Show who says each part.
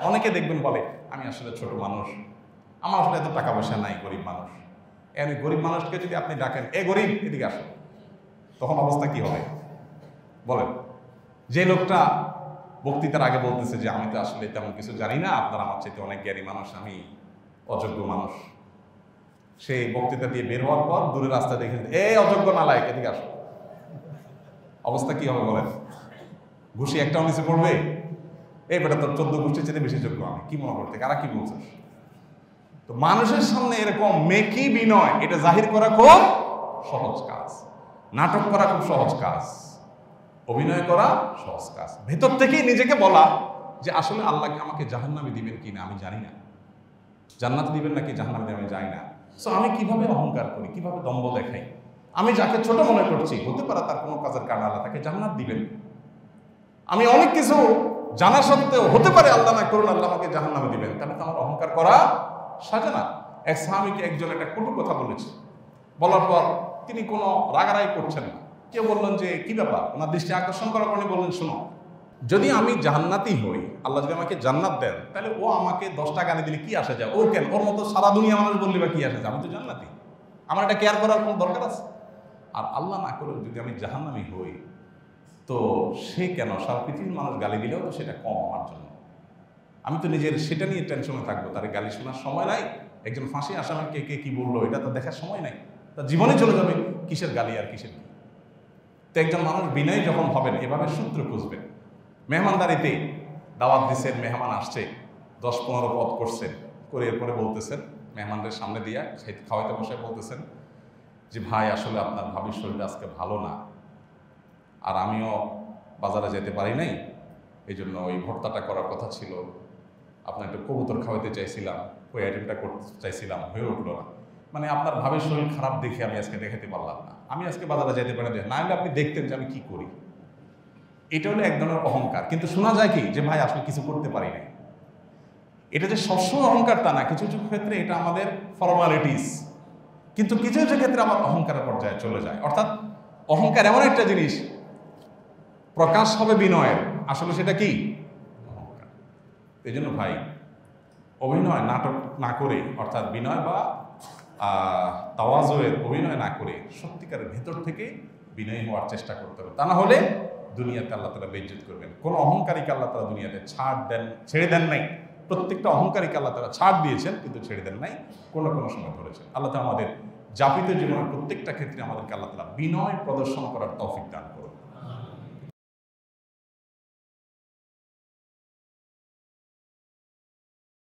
Speaker 1: অনেকে দেখবেন বলে, আমি আসলে ছোট মানুষ। আমার আসলে এত টাকা পয়সা নাই, গরিব মানুষ। এমনি গরিব মানুষকে যদি আপনি ডাকেন, এ গরিব, এদিকে আসো। তখন অবস্থা কি হবে? বলেন। যে লোকটা বক্তৃতার আগে বলতেছে যে, আমি তো আসলে তেমন কিছু জানি না, আপনারা আমার চাইতে অনেক জ্ঞানী মানুষ, আমি অযোগ্য মানুষ। সেই বক্তৃতা দিয়ে বের হওয়ার পর দূরের রাস্তা দেখে এ অযোগ্য নালায়ক, এদিকে আসো। অবস্থা কি হবে বলেন? ঘুষি একটাও নিচে পড়বে? এই বেটা তোর চোদ্দ গোষ্ঠীর চেয়ে বেশি যোগ্য আমি, কি মনে করতে? কারা কি বলছে? তো মানুষের সামনে এরকম মেকি বিনয়, এটা জাহির করা খুব সহজ কাজ। নাটক করা খুব সহজ কাজ। অভিনয় করা সহজ কাজ। ভেতর থেকেই নিজেকে বলা যে আসলে আল্লাহকে আমাকে জাহান্নামে দিবেন কি না, আমি জানি না। জান্নাত দিবেন নাকি জাহান্নামে আমি জানি না। সো আমি কীভাবে অহংকার করি, কীভাবে দম্ভ দেখাই? আমি যাকে ছোট মনে করছি, হতে পারে তার কোনো কাজের কারণে আল্লাহ তাকে জান্নাত দিবেন। আমি অনেক কিছু জানা সত্ত্বেও হতে পারে আল্লাহ না করুন, আল্লাহ আমাকে জাহান নামে দিবেন। তাহলে তো আমার অহংকার করা সাজে না। এক স্বামীকে একজন একটা কটু কথা বলেছে। বলার পর তিনি কোনো রাগারাই করছেন না। কেউ বললেন যে, কি ব্যাপার? ওনার দৃষ্টি আকর্ষণ করার পরে বললেন, শোনো, যদি আমি জান্নাতি হই, আল্লাহ যদি আমাকে জান্নাত দেন, তাহলে ও আমাকে দশটা গালি দিলে কি আসে যায়? ও কেন? ওর মতো সারা দুনিয়া মানুষ বললে বা কি আসে যায়? আমি তো জান্নাতি। আমার এটা কেয়ার করার কোনো দরকার আছে? আর আল্লাহ না করে যদি আমি জাহান্নামি হই তো সে কেন? সারা পৃথিবীর মানুষ গালি দিলেও তো সেটা কম আমার জন্য। আমি তো নিজের সেটা নিয়ে টেনশনে থাকব। তার গালি শোনার সময় নাই। একজন ফাঁসি আসামি কে কে কি বলল, এটা তো দেখার সময় নাই। তার জীবনে চলে যাবে কিসের গালি আর কিসের তো একজন মানুষ বিনয় যখন হবেন, এভাবে সূত্র খুঁজবেন। মেহমানদারিতে দাওয়াত দিচ্ছেন, মেহমান আসছে, দশ পনেরো পথ করছেন করে এরপরে বলতেছেন, মেহমানদের সামনে দিয়া খাওয়াইতে বসে বলতেছেন যে, ভাই, আসলে আপনার ভাবির শরীরটা আজকে ভালো না। আর আমিও বাজারে যেতে পারি নাই এই জন্য ওই ভর্তাটা করার কথা ছিল। আপনার একটু কবুতর খাওয়াতে চাইছিলাম, ওই আইটেমটা করতে চাইছিলাম, হয়ে উঠল না। মানে আপনার ভাবের শরীর খারাপ দেখে আমি আজকে দেখাতে পারলাম না। আমি আজকে বাজারে যেতে পারি না হলে আপনি দেখতেন যে আমি কী করি। এটা হলো এক ধরনের অহংকার। কিন্তু শোনা যায় কি যে, ভাই, আসলে কিছু করতে পারি নাই। এটা যে সবসময় অহংকার তা না, কিছু কিছু ক্ষেত্রে এটা আমাদের ফর্মালিটিস কিন্তু কিছু কিছু ক্ষেত্রে আমার অহংকারের পর্যায়ে চলে যায়। অর্থাৎ অহংকার এমন একটা জিনিস প্রকাশ হবে বিনয়ের। আসলে সেটা কি? অহংকার। এই জন্য ভাই, অভিনয় নাটক না করে, অর্থাৎ বিনয় বা তাওয়াজের অভিনয় না করে সত্যিকারের ভেতর থেকে বিনয়ী হওয়ার চেষ্টা করতে হবে। তা না হলে দুনিয়াতে আল্লাহ তালা বেজ্জত করবেন। কোনো অহংকারীকে আল্লাহ তালা দুনিয়াতে ছাড় দেন, ছেড়ে দেন নাই। প্রত্যেকটা অহংকারীকে আল্লাহ তালা ছাড় দিয়েছেন, কিন্তু ছেড়ে দেন নাই, কোনো কোনো সময় ধরেছেন। আল্লাহ তালা আমাদের জাপিত জীবনের প্রত্যেকটা ক্ষেত্রে আমাদেরকে আল্লাহ তালা বিনয় প্রদর্শন করার তৌফিক দান।